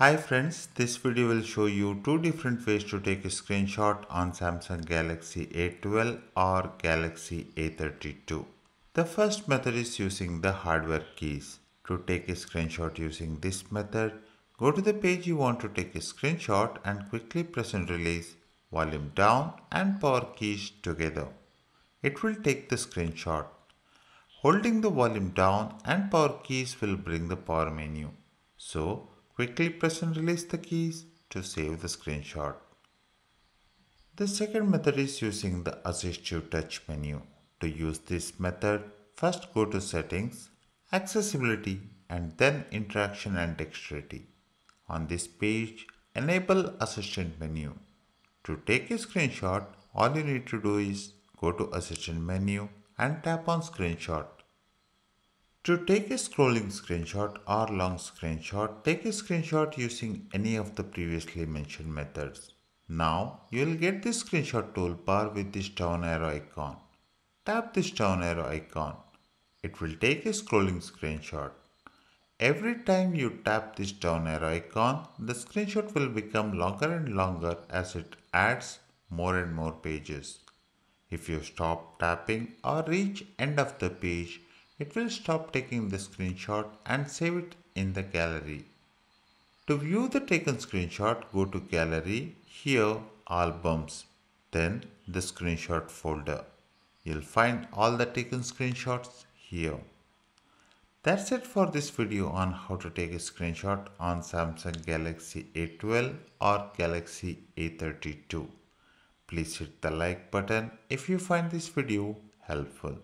Hi friends, this video will show you two different ways to take a screenshot on Samsung Galaxy A12 or Galaxy A32. The first method is using the hardware keys. To take a screenshot using this method, go to the page you want to take a screenshot and quickly press and release volume down and power keys together. It will take the screenshot. Holding the volume down and power keys will bring the power menu. So quickly press and release the keys to save the screenshot. The second method is using the assistive touch menu. To use this method, first go to settings, accessibility and then interaction and dexterity. On this page, enable assistant menu. To take a screenshot, all you need to do is go to assistant menu and tap on screenshot. To take a scrolling screenshot or long screenshot, take a screenshot using any of the previously mentioned methods. Now you will get this screenshot toolbar with this down arrow icon. Tap this down arrow icon. It will take a scrolling screenshot. Every time you tap this down arrow icon, the screenshot will become longer and longer as it adds more and more pages. If you stop tapping or reach end of the page, it will stop taking the screenshot and save it in the gallery. To view the taken screenshot, go to Gallery, here Albums, then the screenshot folder. You'll find all the taken screenshots here. That's it for this video on how to take a screenshot on Samsung Galaxy A12 or Galaxy A32. Please hit the like button if you find this video helpful.